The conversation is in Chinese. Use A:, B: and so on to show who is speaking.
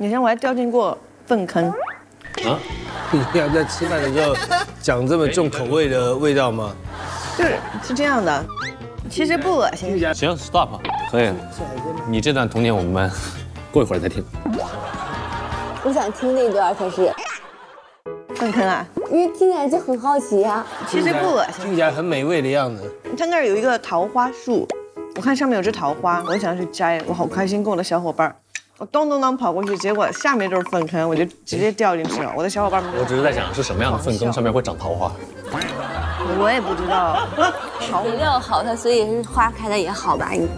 A: 以前我还掉进过粪坑。
B: 啊？你要在吃饭的时候讲这么重口味的味道吗？
A: 就是是这样的，其实不恶心。
C: 行，stop，可以。你这段童年我们过一会儿再听。
D: 我想听那段，可是
A: 粪坑啊，
D: 因为听起来就很好奇呀。
A: 其实不恶心，
B: 听起来很美味的样子。
A: 它那儿有一个桃花树，我看上面有只桃花，我想去摘，我好开心，跟我的小伙伴。我咚咚咚跑过去，结果下面就是粪坑，我就直接掉进去了。我的小伙伴们，
C: 我只是在想是什么样的粪坑上面会长桃花。
A: 我也不知道。
D: 肥料好，它所以是花开的也好吧？你。